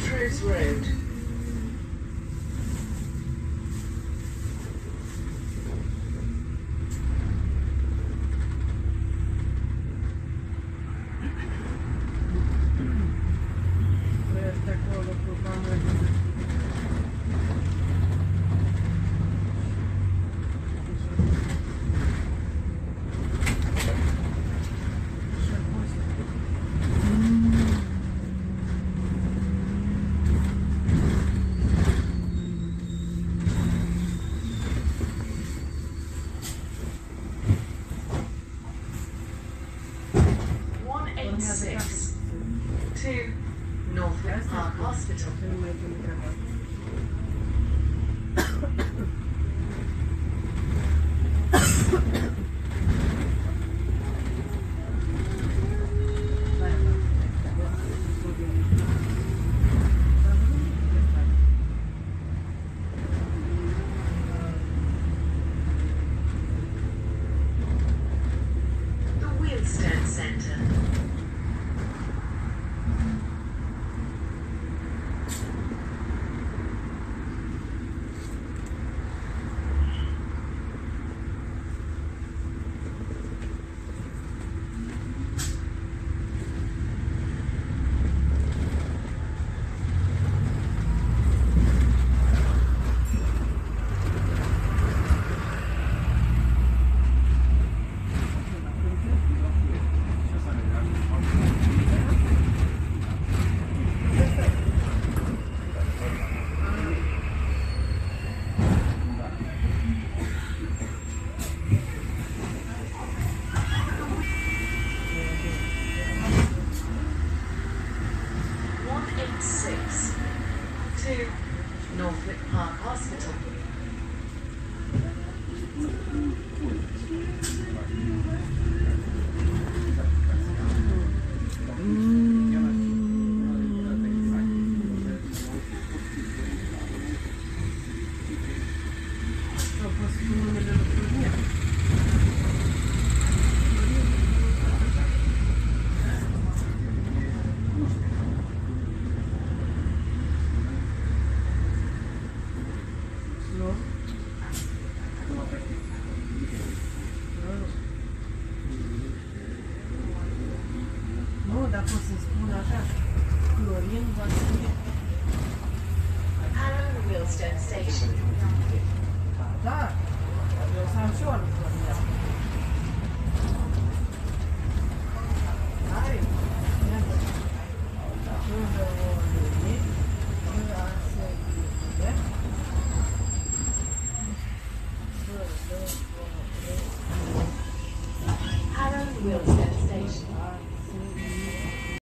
Montrose Road. To Northwick Park Hospital. to Northwick Park Hospital. Nu, dar pot să spun așa. Florin Vasile. Harrow Wheelstone Station. Da, eu sunt și eu în Florin. Harrow Wilson Station.